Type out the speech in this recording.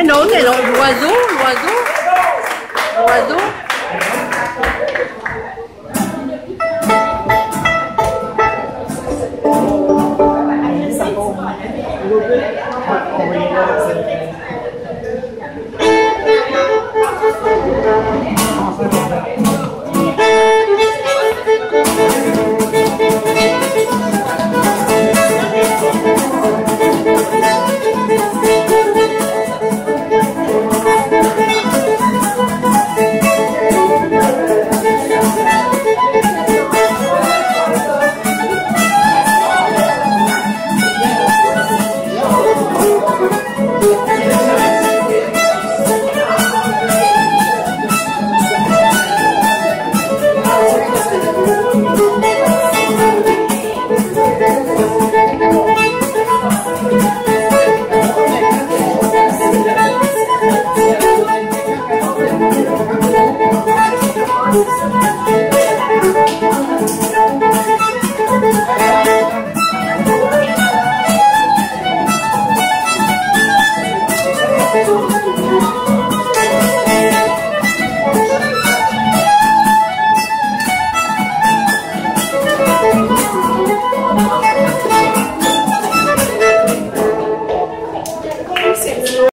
Eh non, mais l'oiseau, l'oiseau, l'oiseau.